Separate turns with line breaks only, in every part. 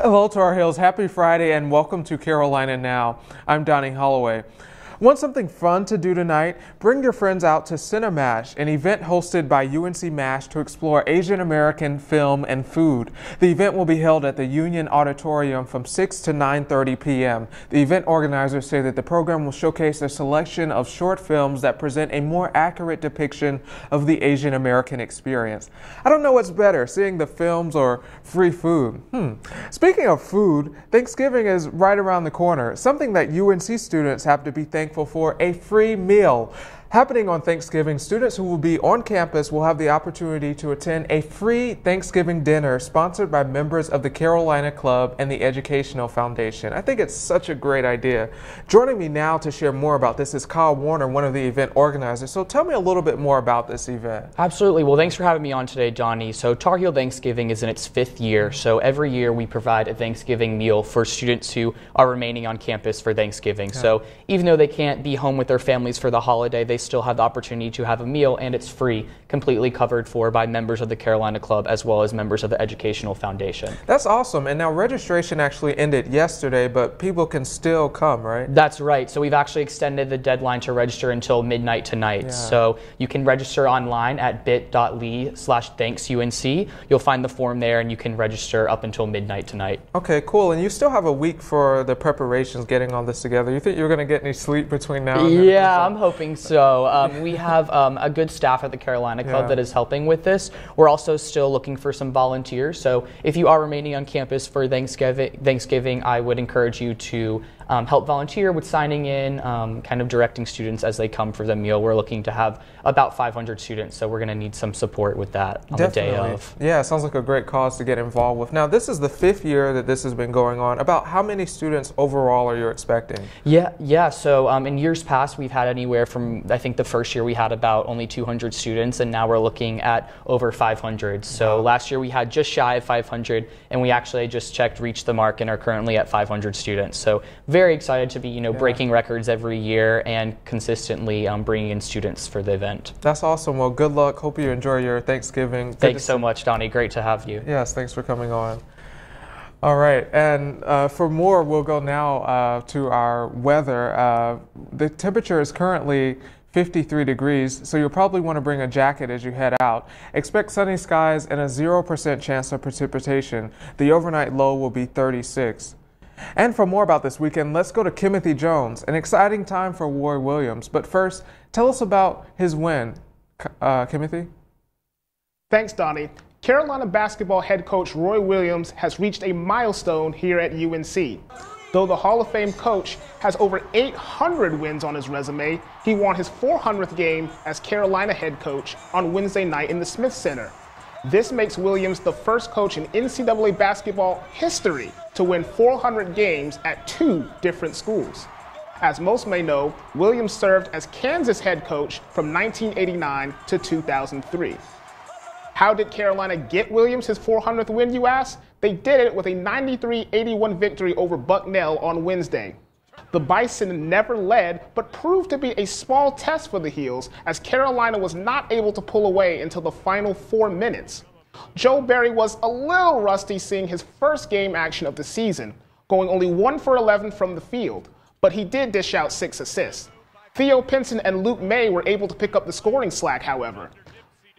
Hello, Tar Heels. Happy Friday and welcome to Carolina Now. I'm Donnie Holloway. Want something fun to do tonight? Bring your friends out to CineMash, an event hosted by UNC MASH to explore Asian American film and food. The event will be held at the Union Auditorium from 6 to 9:30 p.m. The event organizers say that the program will showcase a selection of short films that present a more accurate depiction of the Asian American experience. I don't know what's better, seeing the films or free food. Hmm. Speaking of food, Thanksgiving is right around the corner, something that UNC students have to be thankful thankful for a free meal. Happening on Thanksgiving, students who will be on campus will have the opportunity to attend a free Thanksgiving dinner sponsored by members of the Carolina Club and the Educational Foundation. I think it's such a great idea. Joining me now to share more about this is Kyle Warner, one of the event organizers. So tell me a little bit more about this event.
Absolutely. Well, thanks for having me on today, Donnie. So Tar Heel Thanksgiving is in its fifth year. So every year we provide a Thanksgiving meal for students who are remaining on campus for Thanksgiving. Yeah. So even though they can't be home with their families for the holiday, they still have the opportunity to have a meal, and it's free, completely covered for by members of the Carolina Club as well as members of the Educational Foundation.
That's awesome. And now registration actually ended yesterday, but people can still come, right?
That's right. So we've actually extended the deadline to register until midnight tonight. Yeah. So you can register online at bit.ly slash thanksunc. You'll find the form there, and you can register up until midnight tonight.
Okay, cool. And you still have a week for the preparations, getting all this together. You think you're going to get any sleep between now and
then? Yeah, I'm hoping so. Um, we have um, a good staff at the Carolina Club yeah. that is helping with this. We're also still looking for some volunteers. So if you are remaining on campus for Thanksgiving, Thanksgiving I would encourage you to um, help volunteer with signing in, um, kind of directing students as they come for the meal. We're looking to have about 500 students, so we're going to need some support with that on
Definitely.
the day of.
Yeah, sounds like a great cause to get involved with. Now, this is the fifth year that this has been going on. About how many students overall are you expecting?
Yeah, yeah. So um, in years past, we've had anywhere from I think the first year we had about only 200 students, and now we're looking at over 500. So wow. last year we had just shy of 500, and we actually just checked reached the mark and are currently at 500 students. So very very excited to be, you know, yeah. breaking records every year and consistently um, bringing in students for the event.
That's awesome. Well, good luck. Hope you enjoy your Thanksgiving.
Good Thanks so much, Donnie. Great to have you.
Yes, thanks for coming on. All right, and uh, for more, we'll go now uh, to our weather. Uh, the temperature is currently 53 degrees, so you'll probably want to bring a jacket as you head out. Expect sunny skies and a 0% chance of precipitation. The overnight low will be 36. And for more about this weekend, let's go to Kimothy Jones. An exciting time for Roy Williams. But first, tell us about his win. Uh, Kimothy?
Thanks, Donnie. Carolina basketball head coach Roy Williams has reached a milestone here at UNC. Though the Hall of Fame coach has over 800 wins on his resume, he won his 400th game as Carolina head coach on Wednesday night in the Smith Center. This makes Williams the first coach in NCAA basketball history to win 400 games at two different schools. As most may know, Williams served as Kansas head coach from 1989 to 2003. How did Carolina get Williams his 400th win, you ask? They did it with a 93 81 victory over Bucknell on Wednesday. The Bison never led, but proved to be a small test for the Heels as Carolina was not able to pull away until the final four minutes. Joel Berry was a little rusty seeing his first game action of the season, going only 1 for 11 from the field, but he did dish out six assists. Theo Pinson and Luke Maye were able to pick up the scoring slack, however.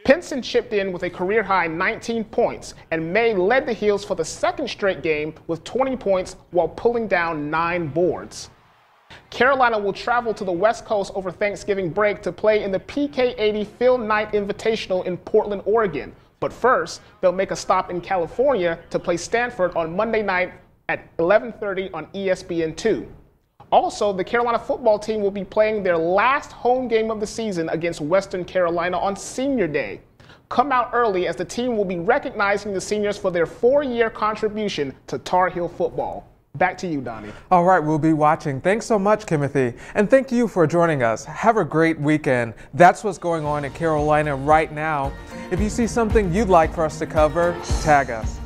Pinson chipped in with a career high 19 points, and Maye led the Heels for the second straight game with 20 points while pulling down nine boards. Carolina will travel to the West Coast over Thanksgiving break to play in the PK80 Phil Knight Invitational in Portland, Oregon. But first, they'll make a stop in California to play Stanford on Monday night at 11:30 on ESPN2. Also, the Carolina football team will be playing their last home game of the season against Western Carolina on Senior Day. Come out early as the team will be recognizing the seniors for their four-year contribution to Tar Heel football. Back to you, Donnie.
All right, we'll be watching. Thanks so much, Kimothy. And thank you for joining us. Have a great weekend. That's what's going on in Carolina right now. If you see something you'd like for us to cover, tag us.